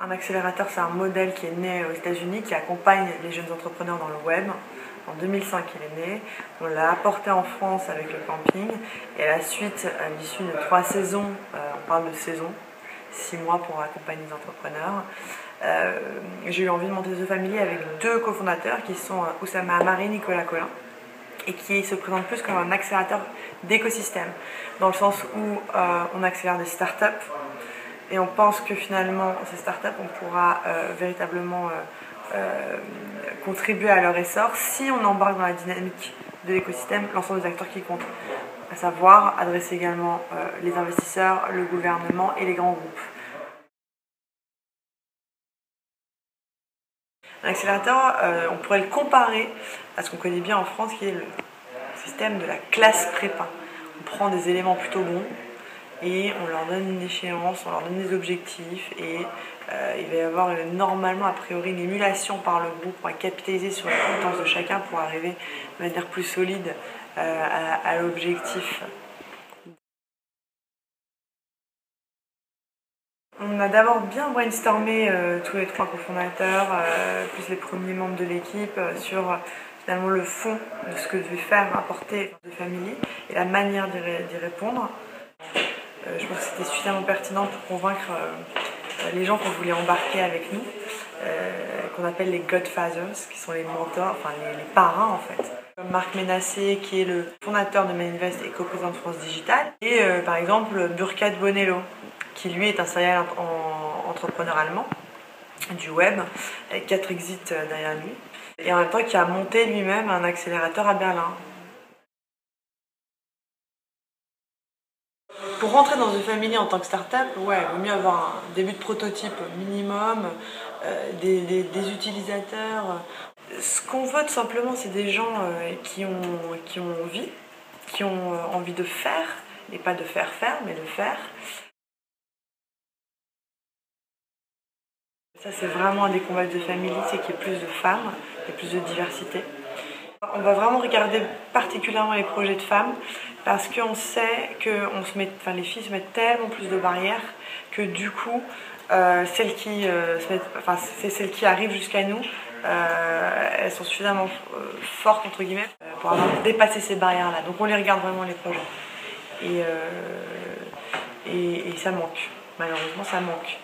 Un accélérateur, c'est un modèle qui est né aux États-Unis, qui accompagne les jeunes entrepreneurs dans le web. En 2005, il est né. On l'a apporté en France avec le camping. Et à la suite, à l'issue de trois saisons, euh, on parle de saison, six mois pour accompagner les entrepreneurs, euh, j'ai eu envie de monter The Family avec deux cofondateurs qui sont euh, Oussama Amari et Nicolas Collin et qui se présentent plus comme un accélérateur d'écosystème, dans le sens où on accélère des startups, et on pense que finalement, ces startups, on pourra euh, véritablement euh, euh, contribuer à leur essor si on embarque dans la dynamique de l'écosystème l'ensemble des acteurs qui comptent, à savoir adresser également les investisseurs, le gouvernement et les grands groupes. Un accélérateur, on pourrait le comparer à ce qu'on connaît bien en France, qui est le système de la classe prépa. On prend des éléments plutôt bons, et on leur donne une échéance, on leur donne des objectifs et euh, il va y avoir normalement a priori une émulation par le groupe pour capitaliser sur les compétences de chacun pour arriver de manière plus solide euh, à, l'objectif. On a d'abord bien brainstormé euh, tous les trois cofondateurs, plus les premiers membres de l'équipe, sur finalement le fond de ce que devait faire apporter de Family et la manière d'y répondre. Euh, je pense que c'était suffisamment pertinent pour convaincre euh, les gens qu'on voulait embarquer avec nous, euh, qu'on appelle les Godfathers, qui sont les mentors, enfin les, parrains en fait. Comme Marc Ménassé, qui est le fondateur de Maninvest et coprésident de France Digital, et par exemple Burkhard Bonello, qui lui est un serial entrepreneur allemand du web, avec quatre exits derrière lui, et en même temps qui a monté lui-même un accélérateur à Berlin. Pour rentrer dans une famille en tant que start-up, il vaut mieux avoir un début de prototype minimum, euh, des, utilisateurs. Ce qu'on veut tout simplement, c'est des gens euh, qui, ont, qui ont envie, qui ont euh, envie de faire, et pas de faire faire, mais de faire. Ça, c'est vraiment un des combats de famille, c'est qu'il y ait plus de femmes, qu'il y ait plus de diversité. On va vraiment regarder particulièrement les projets de femmes parce qu'on sait que se met, les filles se mettent tellement plus de barrières que du coup, euh, celles qui, euh, c'est celles qui arrivent jusqu'à nous, euh, elles sont suffisamment fortes entre guillemets pour avoir dépassé ces barrières-là. Donc on les regarde vraiment les projets et, et ça manque. Malheureusement, ça manque.